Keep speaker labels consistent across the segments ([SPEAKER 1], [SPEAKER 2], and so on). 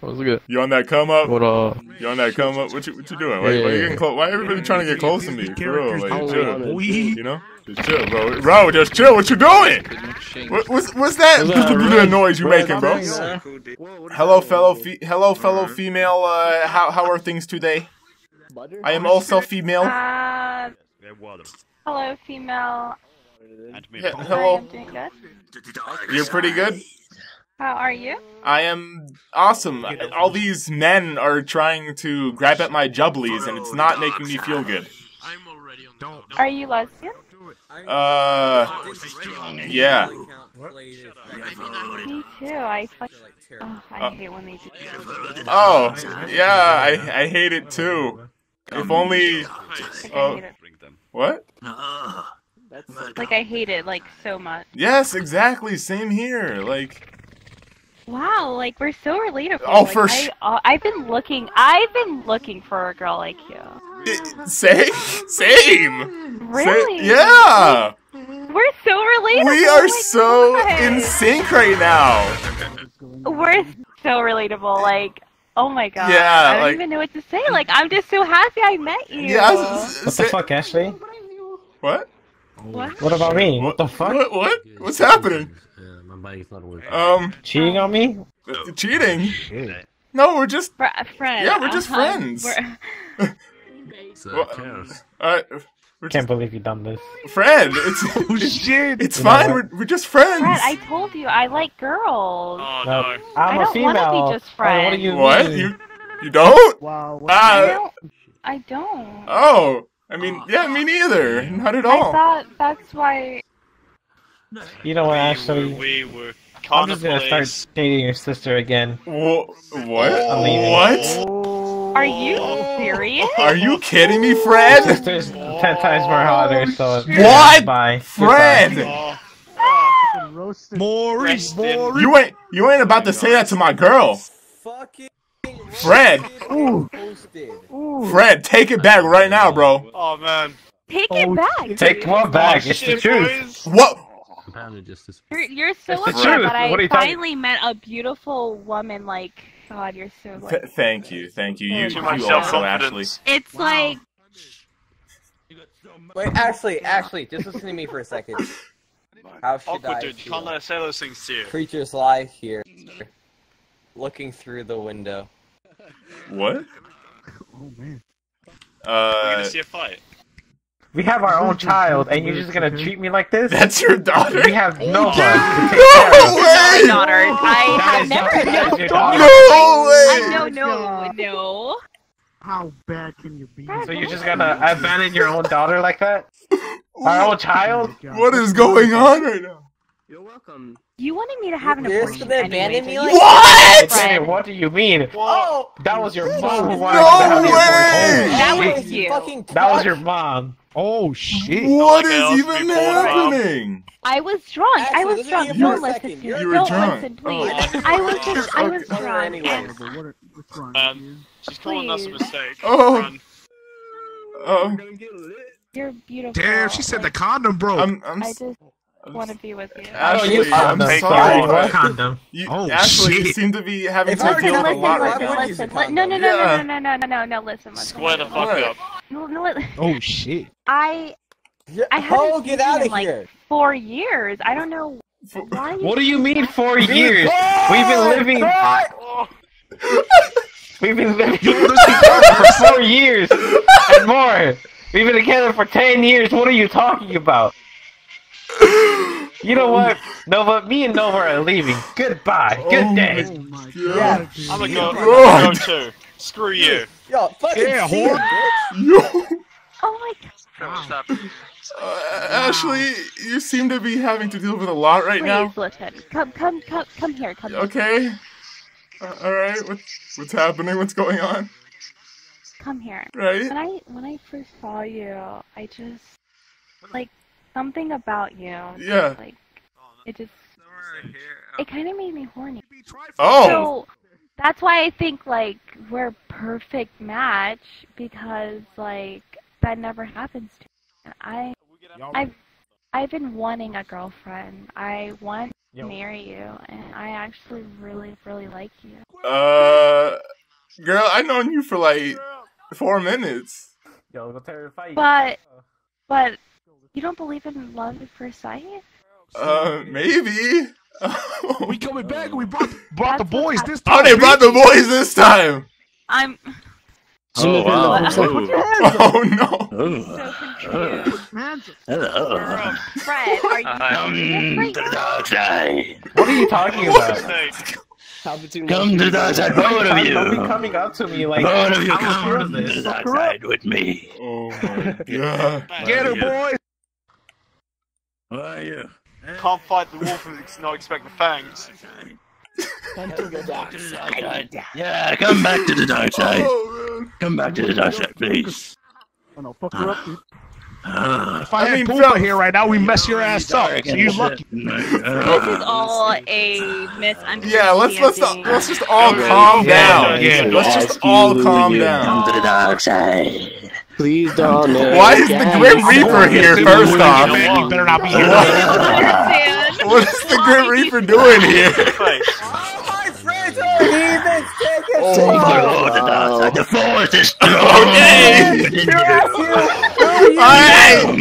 [SPEAKER 1] What's good?
[SPEAKER 2] You on that come up?
[SPEAKER 1] What uh?
[SPEAKER 2] You on that come up? What you what you doing? Why, why you getting close? Why everybody trying to get close to me? For real, like chill. You know, just chill, bro. Bro, just chill. What you doing? What, what's what's that noise you making, bro? Hello, fellow fe- hello, fellow female. Uh, how how are things today? I am also female.
[SPEAKER 3] Uh, hello, female.
[SPEAKER 2] Yeah, hello.
[SPEAKER 3] am doing good.
[SPEAKER 2] You're pretty good.
[SPEAKER 3] How are you?
[SPEAKER 2] I am awesome. All these men are trying to grab at my jubblies, and it's not making me feel good.
[SPEAKER 3] Are you lesbian?
[SPEAKER 2] Uh, yeah.
[SPEAKER 3] Me too. I fuck- oh, I
[SPEAKER 2] Uh,
[SPEAKER 3] hate when they do.
[SPEAKER 2] Oh, yeah, I I hate it too. If only.
[SPEAKER 3] I
[SPEAKER 2] Uh,
[SPEAKER 3] hate it.
[SPEAKER 2] what?
[SPEAKER 3] Like I hate it like so much.
[SPEAKER 2] Yes, exactly. Same here. Like,
[SPEAKER 3] Wow, like we're so relatable.
[SPEAKER 2] Oh,
[SPEAKER 3] like,
[SPEAKER 2] for sure.
[SPEAKER 3] uh, I've been looking. I've been looking for a girl like you.
[SPEAKER 2] it, same, same. Sa-
[SPEAKER 3] Really?
[SPEAKER 2] yeah.
[SPEAKER 3] We're so relatable.
[SPEAKER 2] We
[SPEAKER 3] oh
[SPEAKER 2] are
[SPEAKER 3] my
[SPEAKER 2] so
[SPEAKER 3] God.
[SPEAKER 2] in sync right now.
[SPEAKER 3] We're so relatable. Like, oh my god.
[SPEAKER 2] Yeah,
[SPEAKER 3] I don't
[SPEAKER 2] like-
[SPEAKER 3] even know what to say. Like, I'm just so happy I met you.
[SPEAKER 2] Yeah. s-
[SPEAKER 4] What the fuck, Ashley?
[SPEAKER 2] What?
[SPEAKER 3] What?
[SPEAKER 4] What about me? What the fuck?
[SPEAKER 2] What? What? What's happening? Um,
[SPEAKER 4] Cheating on me?
[SPEAKER 2] uh, cheating? No, we're just.
[SPEAKER 3] Fr- friend.
[SPEAKER 2] Yeah, we're just
[SPEAKER 3] uh-huh.
[SPEAKER 2] friends.
[SPEAKER 3] We're-
[SPEAKER 2] Uh, we're
[SPEAKER 4] Can't
[SPEAKER 2] just
[SPEAKER 4] believe you done this.
[SPEAKER 2] friend. It's
[SPEAKER 5] Oh shit!
[SPEAKER 2] it's
[SPEAKER 4] You
[SPEAKER 2] fine. We're, we're just friends.
[SPEAKER 3] Fred, I told you I like girls.
[SPEAKER 6] Oh
[SPEAKER 4] No,
[SPEAKER 6] no.
[SPEAKER 4] I'm
[SPEAKER 3] I
[SPEAKER 4] a
[SPEAKER 3] don't
[SPEAKER 4] female.
[SPEAKER 3] wanna be just
[SPEAKER 4] Oh, what do
[SPEAKER 3] friends.
[SPEAKER 4] you
[SPEAKER 2] what?
[SPEAKER 4] mean?
[SPEAKER 2] You you don't?
[SPEAKER 5] Wow.
[SPEAKER 3] I
[SPEAKER 2] Ah.
[SPEAKER 3] don't. I don't.
[SPEAKER 2] Oh. I mean, yeah, me neither. Not at all.
[SPEAKER 3] I
[SPEAKER 2] all.
[SPEAKER 3] thought that's why.
[SPEAKER 4] You know what, Ashley?
[SPEAKER 6] We were
[SPEAKER 4] I'm just gonna
[SPEAKER 6] Police.
[SPEAKER 4] start dating your sister again.
[SPEAKER 2] Wha- what?
[SPEAKER 4] Oh, I'm.
[SPEAKER 2] What?
[SPEAKER 3] Are you serious?
[SPEAKER 2] Are you kidding me,
[SPEAKER 4] Your
[SPEAKER 2] Fred?
[SPEAKER 4] sister's ten times more oh, hotter, so
[SPEAKER 2] What?
[SPEAKER 4] Bye.
[SPEAKER 2] Fred!
[SPEAKER 6] Oh,
[SPEAKER 5] Roasted.
[SPEAKER 6] Maurice, Maurice.
[SPEAKER 2] You ain't you ain't about to say that to my girl.
[SPEAKER 7] Fucking
[SPEAKER 2] Fred,
[SPEAKER 7] posted.
[SPEAKER 2] Fred, take it back right now, bro.
[SPEAKER 6] Oh man.
[SPEAKER 3] Take
[SPEAKER 5] Oh,
[SPEAKER 3] it back.
[SPEAKER 4] Take one back.
[SPEAKER 6] Oh,
[SPEAKER 4] It's the oh,
[SPEAKER 6] shit,
[SPEAKER 4] truth.
[SPEAKER 6] boys.
[SPEAKER 2] What?
[SPEAKER 3] You're, you're so
[SPEAKER 4] It's
[SPEAKER 3] upset
[SPEAKER 4] truth.
[SPEAKER 3] that I
[SPEAKER 4] What are talking-
[SPEAKER 3] finally met a beautiful woman. Like, God, you're so like.
[SPEAKER 2] Th- thank you, thank you. You,
[SPEAKER 6] Too
[SPEAKER 2] you
[SPEAKER 6] much
[SPEAKER 2] also, Ashley.
[SPEAKER 6] self-confidence.
[SPEAKER 3] It's like
[SPEAKER 7] Wait, Ashley, Ashley, just listen to me for a second. How should
[SPEAKER 6] Awkward,
[SPEAKER 7] I
[SPEAKER 6] dude. You can't let her say those things to you.
[SPEAKER 7] Creatures lie here, looking through the window.
[SPEAKER 2] What?
[SPEAKER 5] Oh man.
[SPEAKER 6] We're
[SPEAKER 2] Uh,
[SPEAKER 6] gonna see a fight.
[SPEAKER 4] We have our own child, and you're just gonna treat me like this?
[SPEAKER 2] that's your daughter?
[SPEAKER 4] We have no one to
[SPEAKER 2] No
[SPEAKER 4] take care of.
[SPEAKER 3] my
[SPEAKER 2] way!
[SPEAKER 3] daughter. I have never.
[SPEAKER 4] your- that is your daughter.
[SPEAKER 2] No
[SPEAKER 3] I
[SPEAKER 2] way!
[SPEAKER 3] no no no.
[SPEAKER 5] How bad can you be?
[SPEAKER 4] So you're just gonna abandon your own daughter like that? Our own child?
[SPEAKER 2] Oh what is going on right now? You're welcome.
[SPEAKER 3] You wanted me to have an
[SPEAKER 7] You're
[SPEAKER 3] abortion.
[SPEAKER 7] just gonna abandon me like
[SPEAKER 3] you
[SPEAKER 2] What?
[SPEAKER 3] Fred.
[SPEAKER 4] Hey, what do you mean?
[SPEAKER 7] Oh,
[SPEAKER 4] That was your mom who wanted
[SPEAKER 2] No
[SPEAKER 4] to have the
[SPEAKER 2] way!
[SPEAKER 4] abortion.
[SPEAKER 3] That
[SPEAKER 4] Oh,
[SPEAKER 3] was
[SPEAKER 4] shit.
[SPEAKER 3] you.
[SPEAKER 7] Fucking
[SPEAKER 4] That was your mom.
[SPEAKER 5] Oh shit!
[SPEAKER 2] What
[SPEAKER 6] like
[SPEAKER 2] is even
[SPEAKER 6] be pulled around.
[SPEAKER 2] happening?
[SPEAKER 3] I was drunk. I was drunk. Don't listen
[SPEAKER 7] You
[SPEAKER 2] were
[SPEAKER 3] Don't
[SPEAKER 2] drunk.
[SPEAKER 3] listen, please.
[SPEAKER 6] Oh.
[SPEAKER 3] I was just. I was
[SPEAKER 7] Okay.
[SPEAKER 3] drunk.
[SPEAKER 7] Anyway.
[SPEAKER 3] And
[SPEAKER 5] What, what's wrong?
[SPEAKER 6] Um, She's calling us a mistake.
[SPEAKER 2] Oh.
[SPEAKER 6] Run.
[SPEAKER 2] Oh,
[SPEAKER 3] you're beautiful.
[SPEAKER 5] Damn, she said the condom broke.
[SPEAKER 2] I'm, I'm,
[SPEAKER 3] I
[SPEAKER 2] s-
[SPEAKER 3] just want to be with you.
[SPEAKER 2] Ashley,
[SPEAKER 4] you
[SPEAKER 2] I'm
[SPEAKER 4] condom.
[SPEAKER 6] Thank
[SPEAKER 2] sorry,
[SPEAKER 6] you.
[SPEAKER 4] condom.
[SPEAKER 2] you,
[SPEAKER 5] Oh,
[SPEAKER 2] Ashley, you seem to be having to deal with a lot
[SPEAKER 7] why
[SPEAKER 2] right
[SPEAKER 3] listen,
[SPEAKER 2] now.
[SPEAKER 7] would you use a
[SPEAKER 3] listen. Li- No, no,
[SPEAKER 7] condom?
[SPEAKER 3] no,
[SPEAKER 2] Yeah.
[SPEAKER 3] no, no, no, no, no, no. Listen, listen.
[SPEAKER 6] Square the
[SPEAKER 3] listen.
[SPEAKER 6] fuck
[SPEAKER 2] What?
[SPEAKER 6] up.
[SPEAKER 3] No, no,
[SPEAKER 5] oh shit!
[SPEAKER 3] I
[SPEAKER 7] Yeah,
[SPEAKER 3] I haven't
[SPEAKER 7] oh,
[SPEAKER 3] seen
[SPEAKER 7] get
[SPEAKER 3] him
[SPEAKER 7] out
[SPEAKER 3] in,
[SPEAKER 7] of
[SPEAKER 3] like,
[SPEAKER 7] here.
[SPEAKER 3] four years. I don't know why.
[SPEAKER 4] What do you mean four years? We've been living.
[SPEAKER 6] Oh,
[SPEAKER 4] We've been living together for four years and more. We've been together for ten years. What are you talking about? You know what, Nova? Me and Nova are leaving. Goodbye. Good
[SPEAKER 2] Oh
[SPEAKER 4] day.
[SPEAKER 5] Oh my
[SPEAKER 7] Yeah.
[SPEAKER 5] god!
[SPEAKER 6] I'm gonna go. I'm gonna go too. Screw you.
[SPEAKER 7] Yo, fucking
[SPEAKER 5] Yeah,
[SPEAKER 7] see ya,
[SPEAKER 5] whore.
[SPEAKER 7] Bitch.
[SPEAKER 2] Yo,
[SPEAKER 3] Oh my god.
[SPEAKER 6] What's happening?
[SPEAKER 2] uh, Ashley, you seem to be having to deal with a lot right
[SPEAKER 3] Please
[SPEAKER 2] now.
[SPEAKER 3] listen. Come, come, come, come here. Come. here.
[SPEAKER 2] Okay. Uh, all right. What, what's happening? What's going on?
[SPEAKER 3] Come here.
[SPEAKER 2] Right?
[SPEAKER 3] When I when I first saw you, I just like something about you. just,
[SPEAKER 2] Yeah.
[SPEAKER 3] Like it just it kind of made me horny.
[SPEAKER 2] Oh.
[SPEAKER 3] So that's why I think like we're perfect match because like that never happens to me. And I I've I've been wanting a girlfriend. I want
[SPEAKER 4] Yo.
[SPEAKER 3] marry you, and I actually really, really like you.
[SPEAKER 2] Uh, girl, I've known you for like four minutes.
[SPEAKER 4] Yo, go tell her fight.
[SPEAKER 3] But, but you don't believe in love at first sight?
[SPEAKER 2] Uh, maybe.
[SPEAKER 5] We coming back. We brought brought the
[SPEAKER 3] That's what
[SPEAKER 5] boys this time.
[SPEAKER 2] Oh, they brought the boys this time.
[SPEAKER 3] I'm
[SPEAKER 1] Oh, wow.
[SPEAKER 2] Oh no.
[SPEAKER 3] so confused.
[SPEAKER 5] Man,
[SPEAKER 6] Bro,
[SPEAKER 3] Fred, are you
[SPEAKER 1] Come to the dark side.
[SPEAKER 4] What are you talking about?
[SPEAKER 6] hey,
[SPEAKER 1] Come to the dark side, both of
[SPEAKER 4] Don't be
[SPEAKER 1] you.
[SPEAKER 4] coming up to me like
[SPEAKER 1] Both of you
[SPEAKER 4] I'm
[SPEAKER 1] come to the dark side with me.
[SPEAKER 2] Oh my god.
[SPEAKER 5] get her, boys.
[SPEAKER 1] Who are you?
[SPEAKER 6] Can't fight the wolf and not expect the fangs.
[SPEAKER 1] Come to the dark side. Yeah, come back to the dark side.
[SPEAKER 2] Oh.
[SPEAKER 1] Come back to the dark side, please.
[SPEAKER 5] Oh no, fuck her up, dude.
[SPEAKER 1] Ah,
[SPEAKER 5] If I,
[SPEAKER 2] I
[SPEAKER 5] had
[SPEAKER 2] mean,
[SPEAKER 5] Poopa here right now, we mess your ass up. So you're lucky.
[SPEAKER 8] This is
[SPEAKER 1] Ah.
[SPEAKER 8] all a misunderstanding.
[SPEAKER 2] Yeah, let's let's let's just all calm down.
[SPEAKER 5] yeah.
[SPEAKER 2] Let's just all calm down.
[SPEAKER 1] Come
[SPEAKER 2] down.
[SPEAKER 1] to the dark side.
[SPEAKER 7] Please don't.
[SPEAKER 2] Why is the Grim Reaper here? First off,
[SPEAKER 5] Man, you better not be here.
[SPEAKER 8] understand.
[SPEAKER 2] what is the Grim Reaper doing here?
[SPEAKER 6] Face.
[SPEAKER 1] Oh, the dark side. The force is strong.
[SPEAKER 2] Okay.
[SPEAKER 1] within you.
[SPEAKER 2] Alright.
[SPEAKER 6] Oh,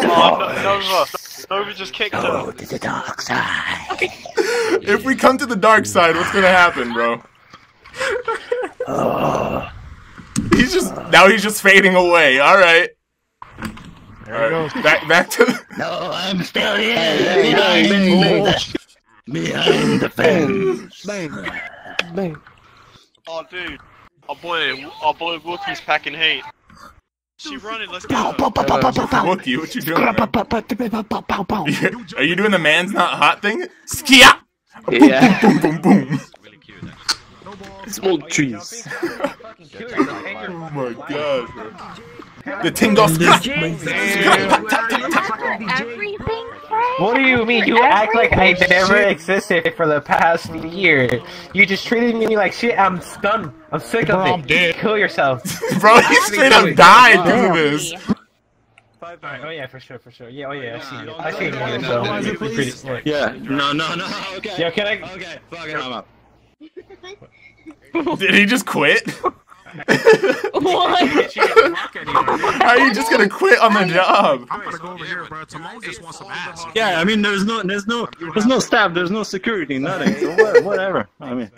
[SPEAKER 6] no, Nova. Nova just kicked
[SPEAKER 1] Go
[SPEAKER 6] her.
[SPEAKER 1] to the dark side.
[SPEAKER 2] If we come to the dark side, what's gonna happen, bro? He's just now he's just fading away. All right. There All right. Back back to.
[SPEAKER 1] no, I'm still here. Behind the, behind the fence.
[SPEAKER 6] Oh, dude. Our boy, our boy Wookiee's packing heat. She running, let's go.
[SPEAKER 2] Wookie, what you doing? man? Are you doing the man's not hot thing? Skia!
[SPEAKER 7] Yeah.
[SPEAKER 2] Boom boom boom.
[SPEAKER 7] Smoke trees.
[SPEAKER 2] Oh my god, bro. The ting goes.
[SPEAKER 3] everything,
[SPEAKER 4] What do you mean? You act like I never existed for the past year. You just treated me like shit. I'm stunned. I'm sick
[SPEAKER 5] Bro,
[SPEAKER 4] of it.
[SPEAKER 5] I'm dead.
[SPEAKER 4] Kill yourself.
[SPEAKER 2] Bro, he straight up died because of this.
[SPEAKER 4] Alright, oh yeah, for sure, for sure. Yeah, oh yeah, I see you. I see you. So we, we pretty slick.
[SPEAKER 1] Yeah. No, no, no. Okay.
[SPEAKER 4] Yo, can I?
[SPEAKER 1] Okay. Fuck it. I'm up.
[SPEAKER 2] Did he just quit?
[SPEAKER 8] What?
[SPEAKER 2] Are you just gonna quit on the job?
[SPEAKER 5] I'm gonna go over here, bro. Timon just wants some ass.
[SPEAKER 1] Yeah, I mean, there's no, there's no, there's no staff, there's no security, nothing. So whatever. I mean,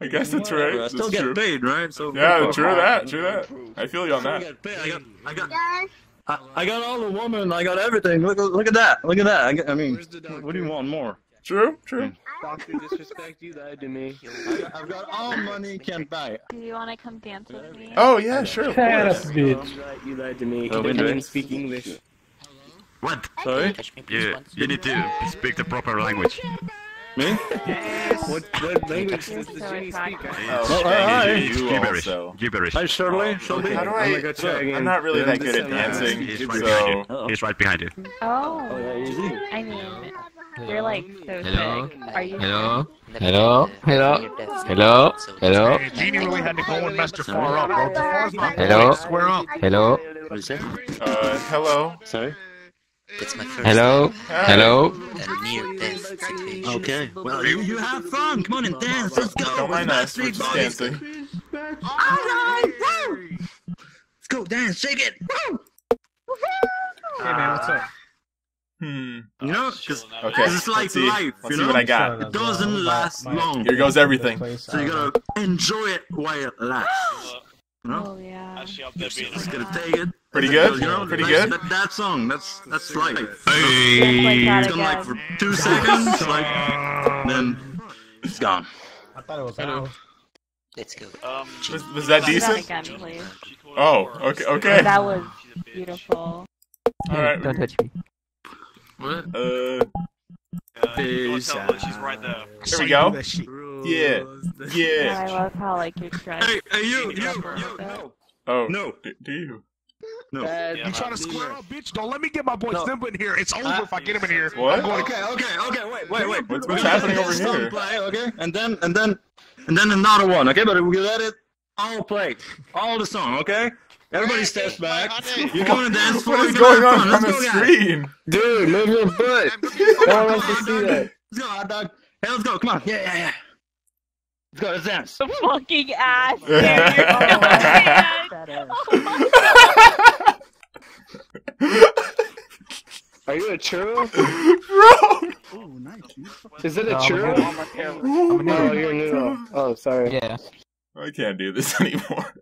[SPEAKER 2] I guess that's right.
[SPEAKER 1] I
[SPEAKER 2] That's
[SPEAKER 1] still
[SPEAKER 2] true.
[SPEAKER 1] get paid, right? So
[SPEAKER 2] Yeah, true that, true that. I feel you on that.
[SPEAKER 1] I got, I got, I, I got all the woman. I got everything. Look, look at that. Look at that. I, got, I mean, what do you want more?
[SPEAKER 2] True, true.
[SPEAKER 7] Doctor disrespect you lied to me.
[SPEAKER 1] I got, I've got all money can buy.
[SPEAKER 3] Do you want to come dance with me?
[SPEAKER 2] Oh yeah, sure. Of course.
[SPEAKER 7] You lied, you lied to me.
[SPEAKER 1] Oh,
[SPEAKER 7] You
[SPEAKER 1] we
[SPEAKER 7] can't speak English.
[SPEAKER 9] What?
[SPEAKER 1] Sorry,
[SPEAKER 9] You, you need to speak the proper language.
[SPEAKER 1] me?
[SPEAKER 7] What, what language does the
[SPEAKER 3] So
[SPEAKER 7] genie speak?
[SPEAKER 2] Oh,
[SPEAKER 1] Oh, hi.
[SPEAKER 2] you
[SPEAKER 9] Gibberish.
[SPEAKER 2] also.
[SPEAKER 9] Gibberish.
[SPEAKER 1] Hi, Shirley. Shirley.
[SPEAKER 2] How do
[SPEAKER 7] I'm
[SPEAKER 2] I?
[SPEAKER 7] gonna go again.
[SPEAKER 2] I'm not really that good at dancing,
[SPEAKER 9] He's right behind you. He's right behind you.
[SPEAKER 3] Oh,
[SPEAKER 7] Oh, yeah, you?
[SPEAKER 3] I mean, you're like so
[SPEAKER 10] Hello?
[SPEAKER 3] sick. Are you?
[SPEAKER 10] Hello? Hello? Hello? Hello? Hello?
[SPEAKER 5] Hey, Genie really had to go and mess Jafar up, bro. Jafar's not
[SPEAKER 10] Hello?
[SPEAKER 5] going square up.
[SPEAKER 10] Hello?
[SPEAKER 7] What is that?
[SPEAKER 2] uh, hello.
[SPEAKER 7] Sorry?
[SPEAKER 11] It's my first
[SPEAKER 10] Hello?
[SPEAKER 2] Hi.
[SPEAKER 10] Hello?
[SPEAKER 11] a near death situation.
[SPEAKER 1] Okay. Well, you, you have fun. Come on and dance. Let's go.
[SPEAKER 2] Don't mind
[SPEAKER 1] Let's
[SPEAKER 2] us. We're
[SPEAKER 1] dance,
[SPEAKER 2] just
[SPEAKER 1] bodies.
[SPEAKER 2] dancing.
[SPEAKER 1] Let's go dance. Shake it. Woo!
[SPEAKER 4] Hey man, what's up?
[SPEAKER 2] Hmm.
[SPEAKER 1] You know, because
[SPEAKER 2] Okay.
[SPEAKER 1] This is like
[SPEAKER 2] let's see.
[SPEAKER 1] life,
[SPEAKER 2] Let's
[SPEAKER 1] you
[SPEAKER 2] see
[SPEAKER 1] know?
[SPEAKER 2] what I got.
[SPEAKER 1] it doesn't last long.
[SPEAKER 2] Here goes everything.
[SPEAKER 1] So you gotta enjoy it while it lasts. You know?
[SPEAKER 3] Oh yeah.
[SPEAKER 6] Actually, up
[SPEAKER 1] Just gotta take it.
[SPEAKER 2] Pretty good?
[SPEAKER 1] You know,
[SPEAKER 2] Pretty
[SPEAKER 1] that's-
[SPEAKER 2] good?
[SPEAKER 1] That, that song, that's that's life.
[SPEAKER 3] Just like
[SPEAKER 9] Hey!
[SPEAKER 3] that
[SPEAKER 1] It's gone like for two seconds, like then it's gone.
[SPEAKER 4] I thought it was out.
[SPEAKER 11] Let's go.
[SPEAKER 6] Um,
[SPEAKER 2] Was, was that
[SPEAKER 3] Do that
[SPEAKER 2] decent?
[SPEAKER 3] again, please.
[SPEAKER 2] Oh, okay, okay.
[SPEAKER 3] That was beautiful.
[SPEAKER 2] All right.
[SPEAKER 10] Don't touch me.
[SPEAKER 9] What?
[SPEAKER 2] Uh,
[SPEAKER 6] Uh, you gotta tell her she's right there.
[SPEAKER 2] There we go.
[SPEAKER 5] That
[SPEAKER 2] yeah, yeah.
[SPEAKER 3] I love how like you're dressed.
[SPEAKER 1] Hey, hey, you, you, you, no,
[SPEAKER 2] Oh,
[SPEAKER 1] no,
[SPEAKER 2] do, do you?
[SPEAKER 1] no.
[SPEAKER 7] Bad
[SPEAKER 6] Yeah.
[SPEAKER 5] You trying to square up, bitch? Don't let me get my boy
[SPEAKER 1] No.
[SPEAKER 5] Simba in here. It's over if I get him in here.
[SPEAKER 2] What?
[SPEAKER 5] I'm going to
[SPEAKER 1] Okay, okay, okay. Wait, wait, wait.
[SPEAKER 2] What's- what's happening over here?
[SPEAKER 1] Play, okay, and then and then and then another one. Okay, but we let it all play, all the song. Okay. Everybody steps back. You're going to dance floor.
[SPEAKER 2] What is
[SPEAKER 1] gonna
[SPEAKER 2] going
[SPEAKER 1] have
[SPEAKER 2] on
[SPEAKER 1] fun.
[SPEAKER 2] on the
[SPEAKER 1] Let's go, guys.
[SPEAKER 2] screen?
[SPEAKER 7] Dude, move your foot. No one wants to see that.
[SPEAKER 1] Let's go, hot dog. Hey, let's go. Come on. Yeah, yeah, yeah. Let's go. Let's dance.
[SPEAKER 3] The fucking ass. dude.
[SPEAKER 12] Are you a churro?
[SPEAKER 2] Bro!
[SPEAKER 12] Ooh, nice. Is it a
[SPEAKER 6] No, I'm a
[SPEAKER 12] churro?
[SPEAKER 6] I'm a
[SPEAKER 12] Oh, you're a noodle. Oh, sorry.
[SPEAKER 6] Yeah.
[SPEAKER 2] I can't do this anymore.